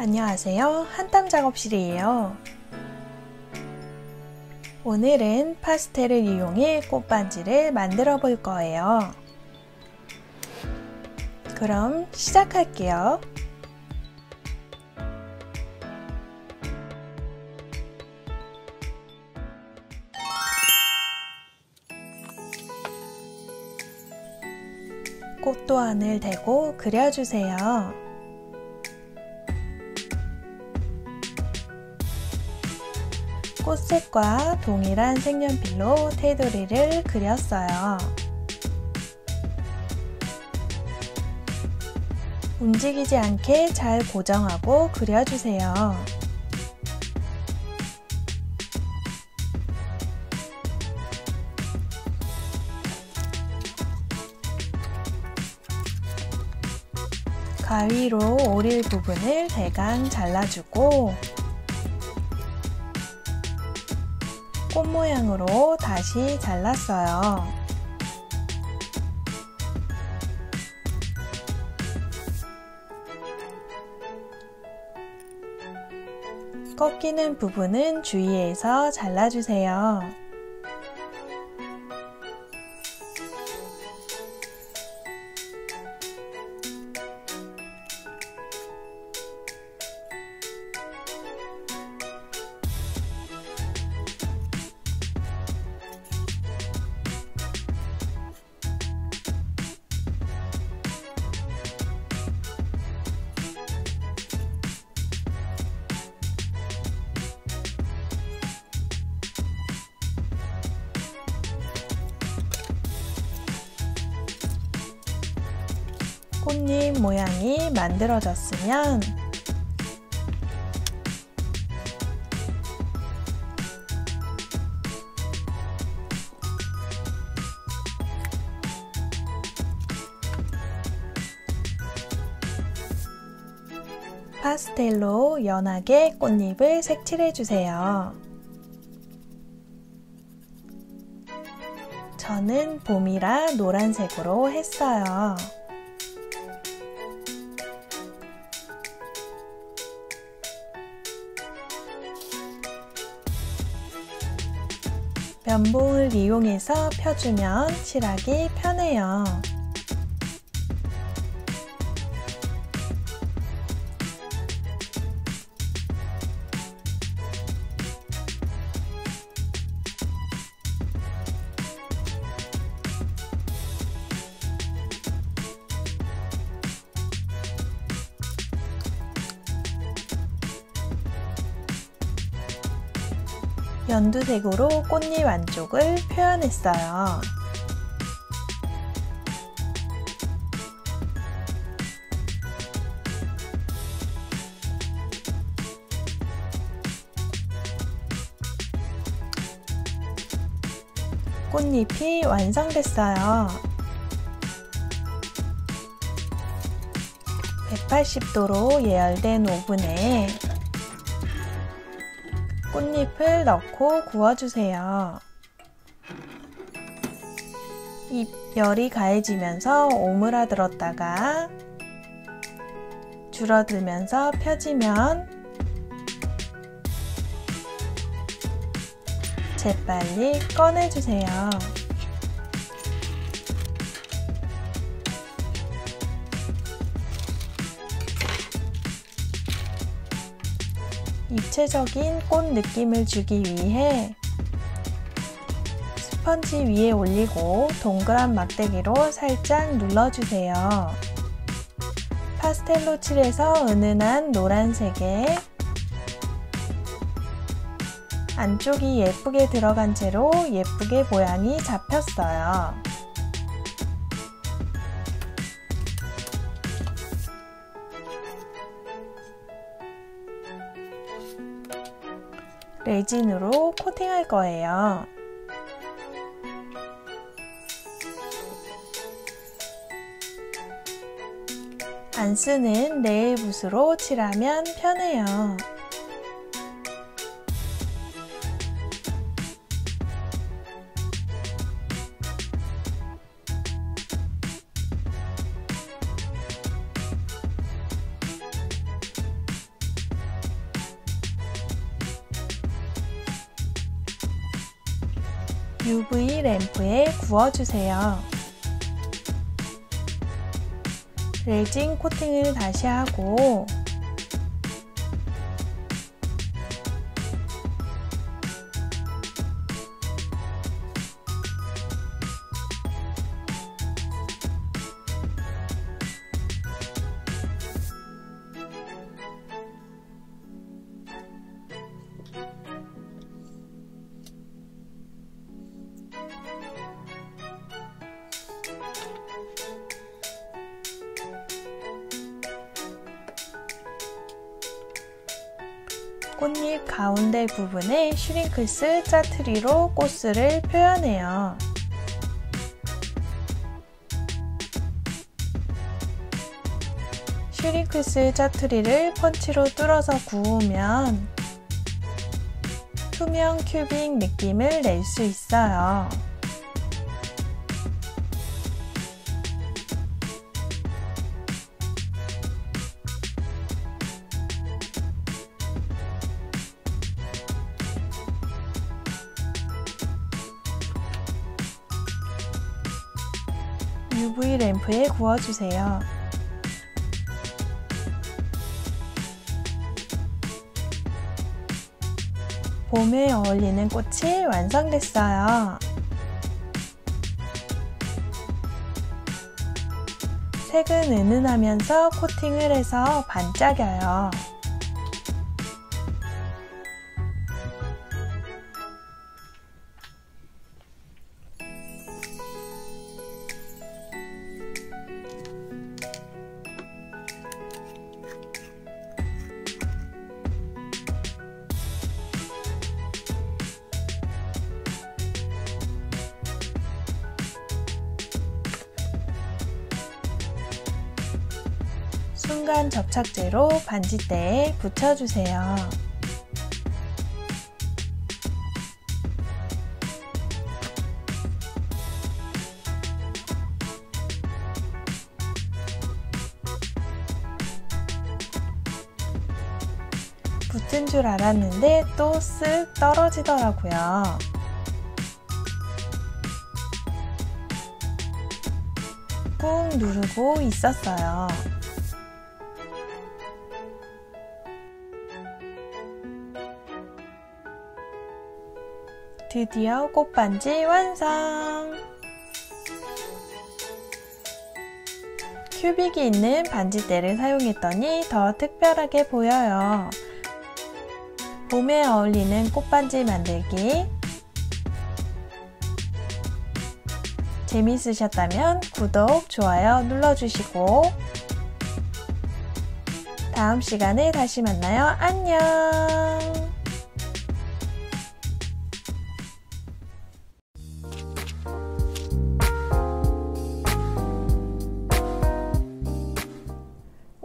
안녕하세요. 한땀 작업실이에요. 오늘은 파스텔을 이용해 꽃반지를 만들어 볼 거예요. 그럼 시작할게요. 꽃도안을 대고 그려주세요. 꽃색과 동일한 색연필로 테두리를 그렸어요. 움직이지 않게 잘 고정하고 그려주세요. 가위로 오릴 부분을 대강 잘라주고 꽃 모양으로 다시 잘랐어요. 꺾이는 부분은 주의해서 잘라주세요. 꽃잎 모양이 만들어졌으면 파스텔로 연하게 꽃잎을 색칠해 주세요. 저는 봄이라 노란색으로 했어요. 면봉을 이용해서 펴주면 칠하기 편해요. 연두색으로 꽃잎 안쪽을 표현했어요. 꽃잎이 완성됐어요. 180도로 예열된 오븐에 꽃잎을 넣고 구워주세요. 잎 열이 가해지면서 오므라들었다가 줄어들면서 펴지면 재빨리 꺼내주세요. 입체적인 꽃 느낌을 주기 위해 스펀지 위에 올리고 동그란 막대기로 살짝 눌러주세요. 파스텔로 칠해서 은은한 노란색에 안쪽이 예쁘게 들어간 채로 예쁘게 모양이 잡혔어요. 레진으로 코팅할 거예요. 안 쓰는 레일 붓으로 칠하면 편해요. UV 램프에 구워주세요. 레진 코팅을 다시 하고 꽃잎 가운데 부분에 슈링클스 짜투리로 꽃술을 표현해요. 슈링클스 짜투리를 펀치로 뚫어서 구우면 투명 큐빅 느낌을 낼 수 있어요. UV 램프에 구워주세요. 봄에 어울리는 꽃이 완성됐어요. 색은 은은하면서 코팅을 해서 반짝여요. 순간 접착제로 반지대에 붙여주세요. 붙은 줄 알았는데 또 쓱 떨어지더라고요. 꾹 누르고 있었어요. 드디어 꽃반지 완성! 큐빅이 있는 반지대를 사용했더니 더 특별하게 보여요. 봄에 어울리는 꽃반지 만들기 재밌으셨다면 구독, 좋아요 눌러주시고 다음 시간에 다시 만나요. 안녕!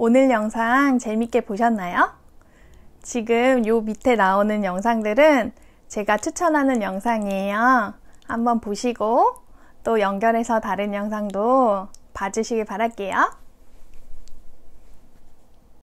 오늘 영상 재밌게 보셨나요? 지금 요 밑에 나오는 영상들은 제가 추천하는 영상이에요. 한번 보시고 또 연결해서 다른 영상도 봐주시길 바랄게요.